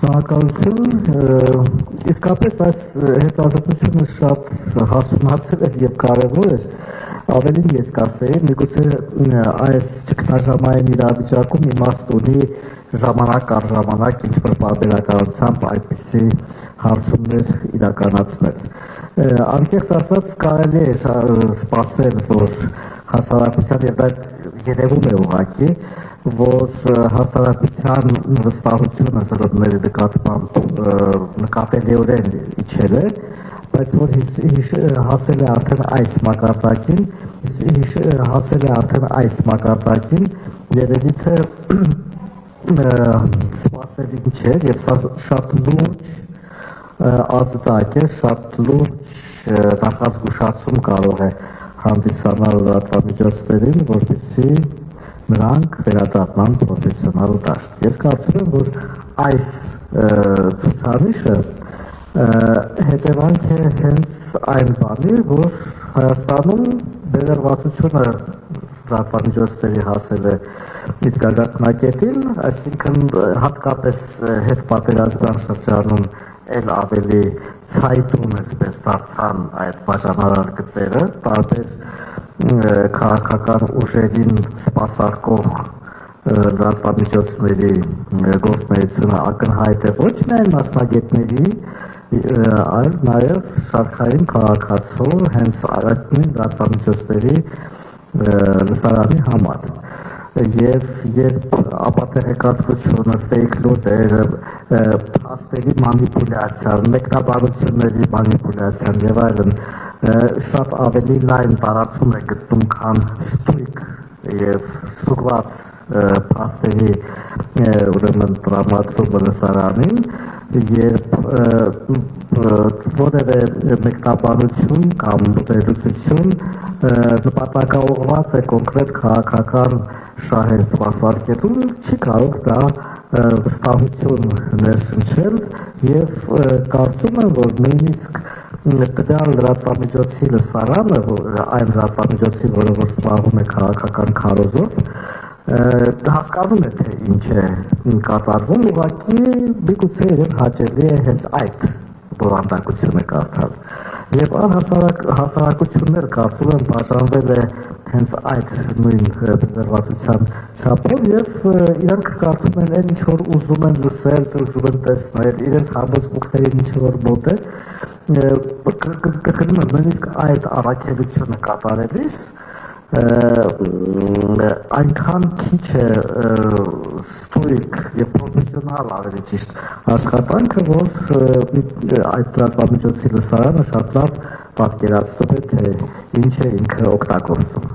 Շնորհակալություն։ Իսկապես այս հետազոտությունը շատ հասունացել է եւ կարեւոր է ավելին ես կասեի, միգուցե այս ճգնաժամային իրավիճակում իմաստ ունի ժամանակ առ ժամանակ ինչ-որ բարբերականությամբ այդպիսի հարցումներ իրականացնել։ Անկեղծ ասած կարելի է սպասել, որ հասարակության եւ դա երևում է ուղղակի, որ հասարակության վստահությունը ծրոտների նկատմամբ նկատելիորեն իջել է, բայց որ հասել է արդեն այս մակարդակին, հասել է արդեն այս մակարդակին, երևի թե սպասելի չէ եւ սա շատ լուրջ ազդակ է, շատ լուրջ նախազգուշացում կարող է հանդիսանալ լրատվամիջոցներին, որպեսզի նրանք վերադառնան պրոֆեսիոնալ դաշտ։ Ես կարծում եմ, որ այս ցուցանիշը հետևանք է հենց այն բանի, որ Հայաստանում բերվածությունը լրատվամիջոցների հասել է իր գագաթնակետին, այսինքն հատկապես հետ պատերազմյան շրջանում էլ ավելի ցայտուն այսպես դարձան այդ բաժանարար գծերը, տարբեր քաղաքական ուժերին սпасարկող լրատվամիջոցների գործունեությունը ակնհայտ է ոչ միայն մասնագետների, այլ նաև շարքային քաղաքացու հենց առաջին լրատվամիջոցների լսարանի համար։ Եվ երբ ապատեղեկատվությունը, fake news-ը փաստերի մանիպուլյացիան, մեկնաբանությունների մանիպուլյացիան եւ այլն շատ ավելի լայն տարածում է գտնում, քան ստույգ եւ ստուգված փաստերի ուրեմն տրամադրումը լսարանին երբ որևէ մեկնաբանություն կամ վերլուծություն նպատակաուղղված է կոնկրետ քաղաքական շահեր սպասարկելու, չի կարող դա վստահություն ներշնչել եւ կարծում եմ, որ նույնիսկ տվյալ լրատվամիջոցի լսարանը, այն լրատվամիջոցի, որը որ զբաղվում է քաղաքական քարոզով, հասկանում է թե ինչ է կատարվում, ուղղակի միգուցե իրեն հաճելի է հենց այդ բովանդակությունը կարդալ։ Եվ առհասարակ հասարակություններ կարծում եմ բաժանվել է հենց այդ նույն բերվածության չափով եւ իրանք կարծում են այն ինչ որ ուզում են լսել, ուզում են տեսնել, իրենց համոզմունքներին ինչ որ մոտ է, կգնում են նույնիսկ այդ առաքելությունը կատարելիս այնքան քիչ է ստույգ եւ պրոֆեսիոնալ ավելի ճիշտ աշխատանքը, որ այդ լրատվամիջոցի լսարանը շատ լավ պատկերացնում է թե ինչ է ինքը օգտագործում։